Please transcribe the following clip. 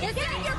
Get, get, your